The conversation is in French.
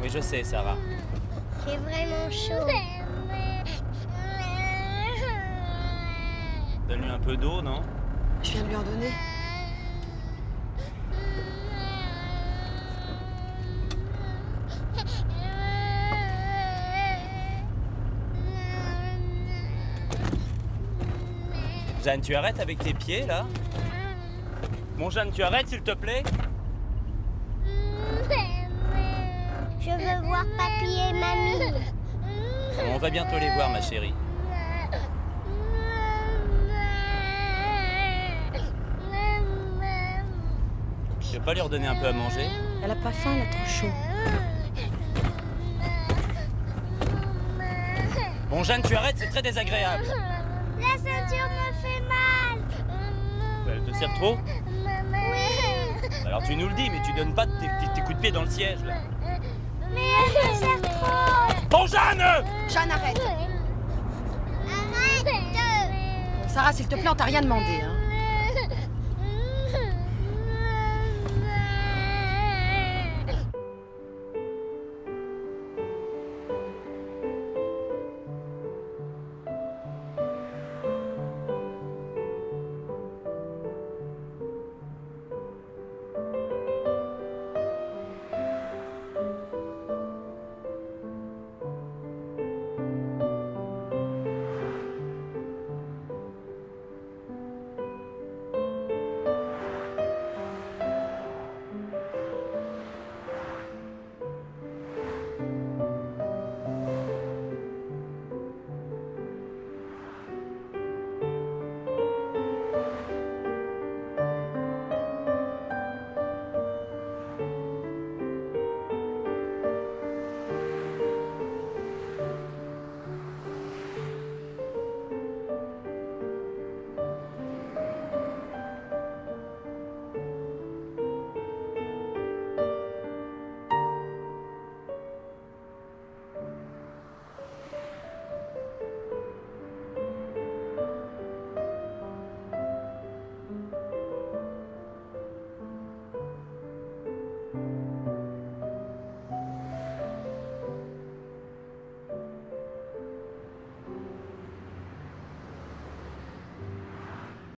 Oui, je sais, Sarah. J'ai vraiment chaud. Donne-lui un peu d'eau, non? Je viens de lui en donner. Jeanne, tu arrêtes avec tes pieds, là? Bon, Jeanne, tu arrêtes, s'il te plaît? Je veux voir papy et mamie. On va bientôt les voir, ma chérie. Tu veux pas lui redonner un peu à manger Elle a pas faim, elle a trop chaud. Bon, Jeanne, tu arrêtes, c'est très désagréable. La ceinture me fait mal. Elle te sert trop Oui. Alors tu nous le dis, mais tu donnes pas tes, tes- tes coups de pied dans le siège, là. Mais elle me sert trop. Bon, Jeanne Jeanne, arrête Arrête. Sarah, s'il te plaît, on t'a rien demandé. Hein.